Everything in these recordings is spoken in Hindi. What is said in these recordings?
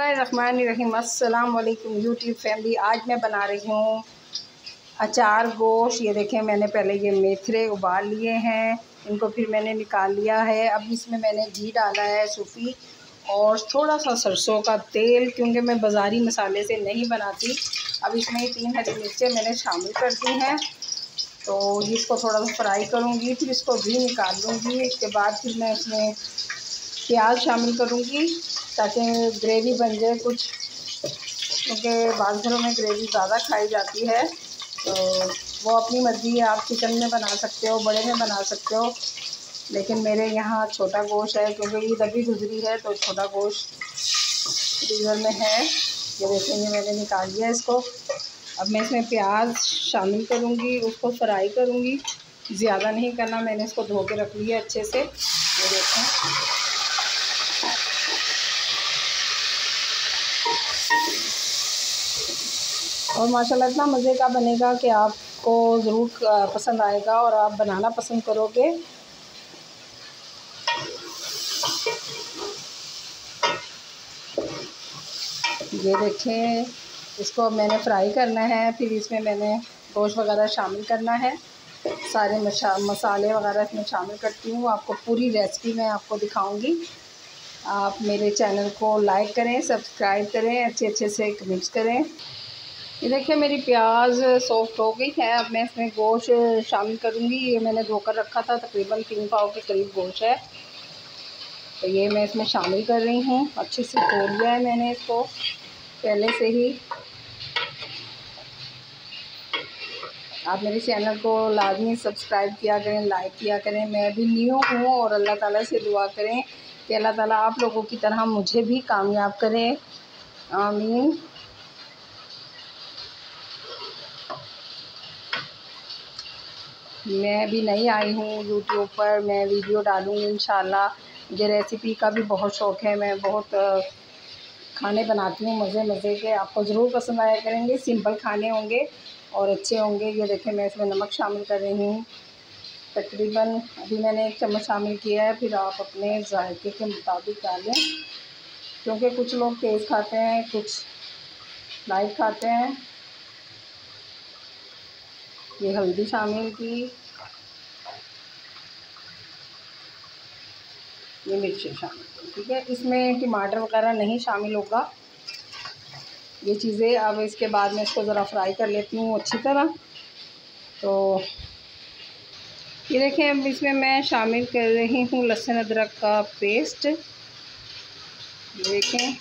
अस्सलाम वालेकुम यूट्यूब फैमिली। आज मैं बना रही हूँ अचार गोश। ये देखें, मैंने पहले ये मेथरे उबाल लिए हैं। इनको फिर मैंने निकाल लिया है। अब इसमें मैंने घी डाला है सूफी और थोड़ा सा सरसों का तेल, क्योंकि मैं बाज़ारी मसाले से नहीं बनाती। अब इसमें तीन हरी मिर्चें मैंने शामिल कर दी हैं। तो इसको थोड़ा सा फ्राई करूँगी, फिर इसको भी निकाल लूँगी। इसके बाद फिर मैं इसमें प्याज शामिल करूँगी। ताकि ग्रेवी बन जाए कुछ। क्योंकि बाज़ घरों में ग्रेवी ज़्यादा खाई जाती है तो वो अपनी मर्ज़ी है, आप चिकन में बना सकते हो, बड़े में बना सकते हो। लेकिन मेरे यहाँ छोटा गोश्त है, क्योंकि ईद अभी गुजरी है तो छोटा गोश्त फ्रीज़र में है। ये देखेंगे मैंने निकाल लिया इसको। अब मैं इसमें प्याज शामिल करूँगी, उसको फ्राई करूँगी। ज़्यादा नहीं करना, मैंने इसको धो के रख लिया अच्छे से। ये देखें और माशाल्लाह इतना मज़े का बनेगा कि आपको ज़रूर पसंद आएगा और आप बनाना पसंद करोगे। ये देखें, इसको मैंने फ्राई करना है, फिर इसमें मैंने गोश्त वगैरह शामिल करना है। सारे मसाले वगैरह इसमें शामिल करती हूँ। आपको पूरी रेसिपी मैं आपको दिखाऊँगी। आप मेरे चैनल को लाइक करें, सब्सक्राइब करें अच्छे अच्छे से कमेंट्स करें। ये देखिए, मेरी प्याज सॉफ्ट हो गई है। अब मैं इसमें गोश्त शामिल करूँगी। ये मैंने धोकर रखा था, तकरीबन तीन पाव के करीब गोश्त है। तो ये मैं इसमें शामिल कर रही हूँ। अच्छे से धो लिया है मैंने इसको, पहले से ही। आप मेरे चैनल को लाजमी सब्सक्राइब किया करें, लाइक किया करें। मैं भी न्यू हूँ और अल्लाह ताला से दुआ करें कि अल्लाह ताला आप लोगों की तरह मुझे भी कामयाब करें। आमीन। मैं भी नहीं आई हूँ यूट्यूब पर, मैं वीडियो डालूँगी इन मुझे रेसिपी का भी बहुत शौक़ है, मैं बहुत खाने बनाती हूँ मज़े मज़े के। आपको ज़रूर पसंद आया करेंगे, सिंपल खाने होंगे और अच्छे होंगे। ये देखें, मैं इसमें नमक शामिल कर रही हूँ। तकरीबन अभी मैंने एक चम्मच शामिल किया है, फिर आप अपने जायके के मुताबिक डालें। क्योंकि कुछ लोग तेज़ खाते हैं, कुछ लाइट खाते हैं। ये हल्दी शामिल की। ये मिर्ची शामिल ठीक है, इसमें टमाटर वगैरह नहीं शामिल होगा। ये चीज़ें, अब इसके बाद मैं इसको ज़रा फ्राई कर लेती हूँ अच्छी तरह। तो ये देखें, अब इसमें मैं शामिल कर रही हूँ लहसुन अदरक का पेस्ट। देखें,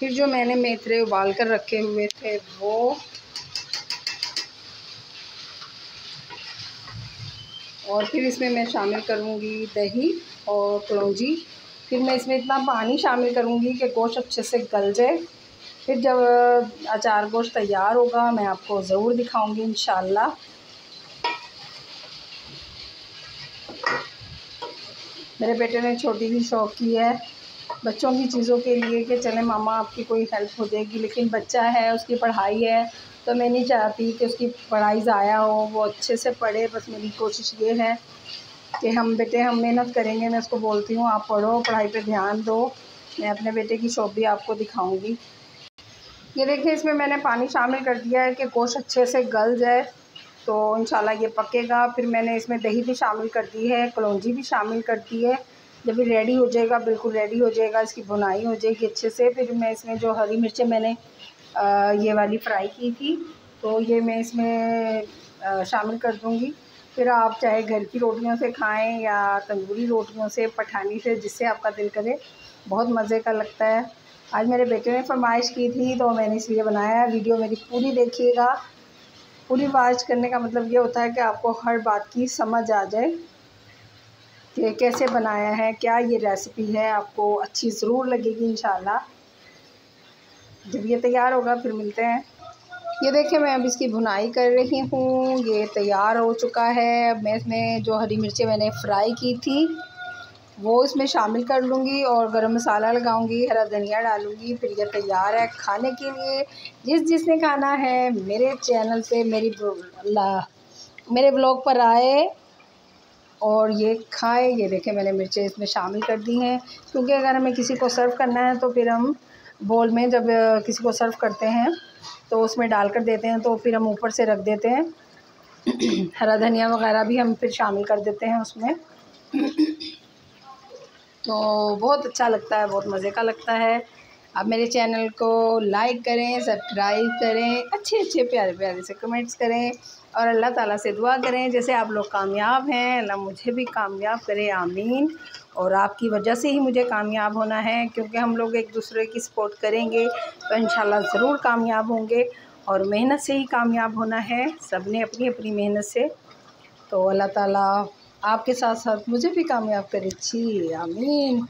फिर जो मैंने मेथरे उबाल कर रखे हुए थे, वो और फिर इसमें मैं शामिल करूँगी दही। और कलौजी फिर मैं इसमें इतना पानी शामिल करूँगी कि गोश्त अच्छे से गल जाए। फिर जब अचार गोश्त तैयार होगा, मैं आपको ज़रूर दिखाऊँगी इन मेरे बेटे ने छोटी सी शौक़ की है बच्चों की चीज़ों के लिए कि चले मामा आपकी कोई हेल्प हो जाएगी, लेकिन बच्चा है, उसकी पढ़ाई है तो मैं नहीं चाहती कि उसकी पढ़ाई ज़ाया हो, वो अच्छे से पढ़े, बस मेरी कोशिश ये है कि हम बेटे, हम मेहनत करेंगे, मैं उसको बोलती हूँ, आप पढ़ो, पढ़ाई पे ध्यान दो, मैं अपने बेटे की शॉप भी आपको दिखाऊँगी। ये देखिए, इसमें मैंने पानी शामिल कर दिया है कि गोश्त अच्छे से गल जाए तो इन ये पकेगा। फिर मैंने इसमें दही भी शामिल कर दी है, कलौजी भी शामिल कर दी है। जब ये रेडी हो जाएगा, बिल्कुल रेडी हो जाएगा, इसकी बुनाई हो जाएगी अच्छे से। फिर मैं इसमें जो हरी मिर्चें मैंने ये वाली फ्राई की थी तो ये मैं इसमें शामिल कर दूँगी। फिर आप चाहे घर की रोटियों से खाएँ या तंदूरी रोटियों से, पठानी से, जिससे आपका दिल करे, बहुत मज़े का लगता है। आज मेरे बेटे ने फरमाइश की थी तो मैंने इसलिए बनाया वीडियो मेरी पूरी देखिएगा। पूरी वाच करने का मतलब ये होता है कि आपको हर बात की समझ आ जाए कि कैसे बनाया है, क्या ये रेसिपी है, आपको अच्छी ज़रूर लगेगी इन जब ये तैयार होगा, फिर मिलते हैं। ये देखिए मैं अब इसकी भुनाई कर रही हूँ, ये तैयार हो चुका है। अब मैं इसमें जो हरी मिर्चें मैंने फ्राई की थी, वो इसमें शामिल कर लूँगी और गरम मसाला लगाऊँगी, हरा धनिया डालूँगी, फिर ये तैयार है खाने के लिए। जिस जिसने खाना है, मेरे चैनल पे मेरी मेरे ब्लॉग पर आए और ये खाए। ये देखें मैंने मिर्चें इसमें शामिल कर दी हैं। क्योंकि अगर हमें किसी को सर्व करना है तो फिर हम बोल में जब किसी को सर्व करते हैं तो उसमें डाल कर देते हैं तो फिर हम ऊपर से रख देते हैं। हरा धनिया वगैरह भी हम फिर शामिल कर देते हैं उसमें। तो बहुत अच्छा लगता है, बहुत मज़े का लगता है। आप मेरे चैनल को लाइक करें, सब्सक्राइब करें अच्छे अच्छे प्यारे प्यारे से कमेंट्स करें और अल्लाह ताला से दुआ करें, जैसे आप लोग कामयाब हैं, अल्लाह मुझे भी कामयाब करे, आमीन। और आपकी वजह से ही मुझे कामयाब होना है, क्योंकि हम लोग एक दूसरे की सपोर्ट करेंगे तो इन ज़रूर कामयाब होंगे और मेहनत से ही कामयाब होना है सबने अपनी अपनी मेहनत से। तो अल्लाह ताला आपके साथ साथ मुझे भी कामयाब करे, जी, आमीन।